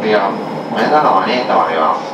次は目田川に停まります。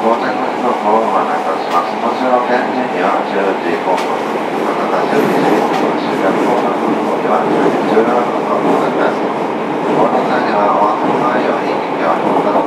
当店の一つをご案内いたします。こちらの天神には10時5分、また10時5分、終後のは10時17分のです。このにはおのように、今日は